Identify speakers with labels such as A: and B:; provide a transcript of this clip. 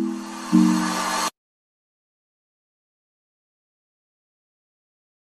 A: Mm-hmm.